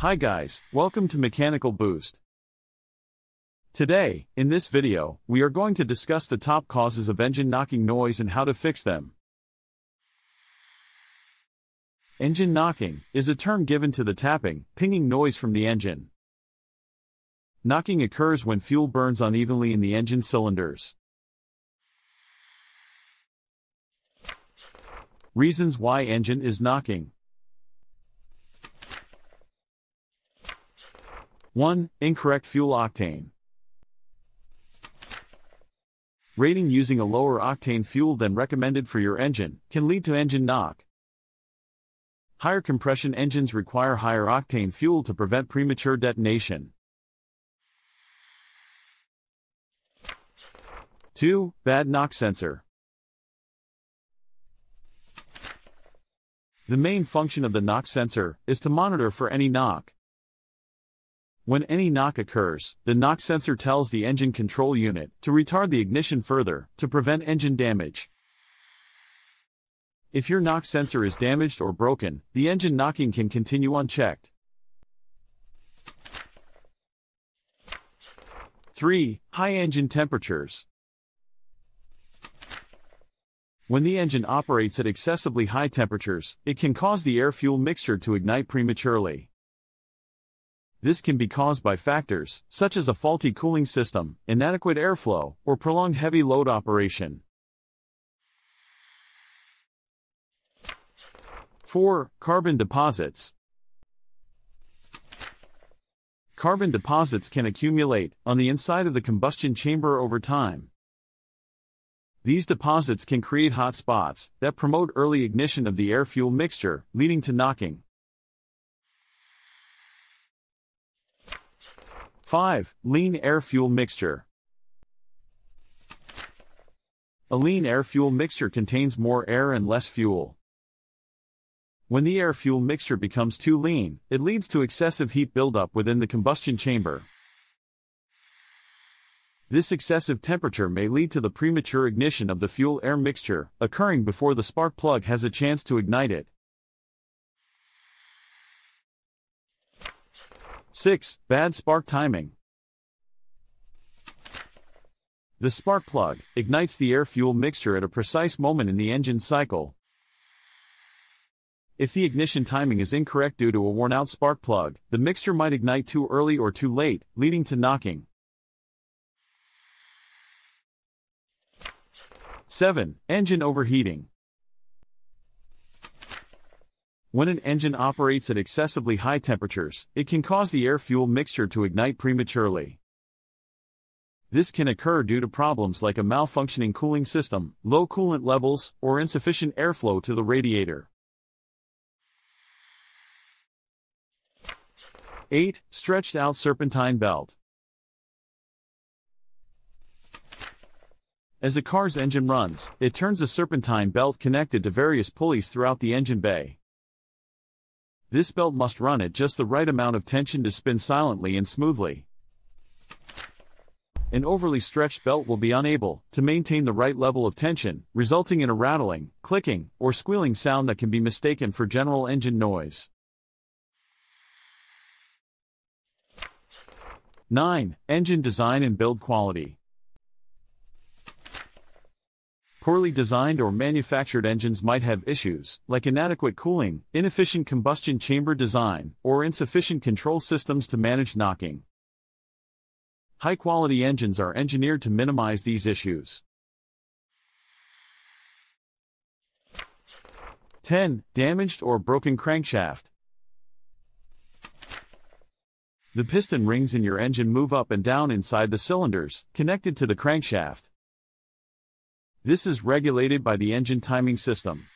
Hi guys, welcome to Mechanical Boost. Today, in this video, we are going to discuss the top causes of engine knocking noise and how to fix them. Engine knocking is a term given to the tapping, pinging noise from the engine. Knocking occurs when fuel burns unevenly in the engine cylinders. Reasons why engine is knocking. 1. Incorrect fuel octane. Rating using a lower octane fuel than recommended for your engine can lead to engine knock. Higher compression engines require higher octane fuel to prevent premature detonation. 2. Bad knock sensor. The main function of the knock sensor is to monitor for any knock. When any knock occurs, the knock sensor tells the engine control unit to retard the ignition further to prevent engine damage. If your knock sensor is damaged or broken, the engine knocking can continue unchecked. 3. High engine temperatures. When the engine operates at excessively high temperatures, it can cause the air-fuel mixture to ignite prematurely. This can be caused by factors, such as a faulty cooling system, inadequate airflow, or prolonged heavy load operation. 4. Carbon deposits. Carbon deposits can accumulate on the inside of the combustion chamber over time. These deposits can create hot spots that promote early ignition of the air-fuel mixture, leading to knocking. 5. Lean air-fuel mixture. A lean air-fuel mixture contains more air and less fuel. When the air-fuel mixture becomes too lean, it leads to excessive heat buildup within the combustion chamber. This excessive temperature may lead to the premature ignition of the fuel-air mixture, occurring before the spark plug has a chance to ignite it. 6. Bad spark timing. The spark plug ignites the air-fuel mixture at a precise moment in the engine cycle, if the ignition timing is incorrect due to a worn-out spark plug, the mixture might ignite too early or too late, leading to knocking. 7. Engine overheating. When an engine operates at excessively high temperatures, it can cause the air-fuel mixture to ignite prematurely. This can occur due to problems like a malfunctioning cooling system, low coolant levels, or insufficient airflow to the radiator. 8. Stretched out serpentine belt. As a car's engine runs, it turns a serpentine belt connected to various pulleys throughout the engine bay. This belt must run at just the right amount of tension to spin silently and smoothly. An overly stretched belt will be unable to maintain the right level of tension, resulting in a rattling, clicking, or squealing sound that can be mistaken for general engine noise. 9. Engine design and build quality. Poorly designed or manufactured engines might have issues, like inadequate cooling, inefficient combustion chamber design, or insufficient control systems to manage knocking. High-quality engines are engineered to minimize these issues. 10. Damaged or broken crankshaft. The piston rings in your engine move up and down inside the cylinders, connected to the crankshaft. This is regulated by the engine timing system.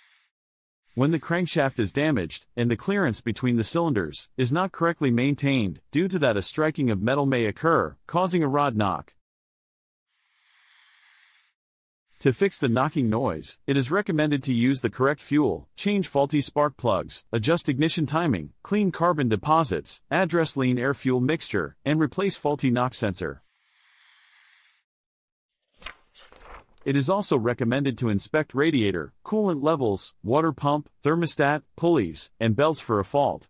When the crankshaft is damaged, and the clearance between the cylinders is not correctly maintained, due to that a striking of metal may occur, causing a rod knock. To fix the knocking noise, it is recommended to use the correct fuel, change faulty spark plugs, adjust ignition timing, clean carbon deposits, address lean air fuel mixture, and replace faulty knock sensor. It is also recommended to inspect radiator, coolant levels, water pump, thermostat, pulleys, and belts for a fault.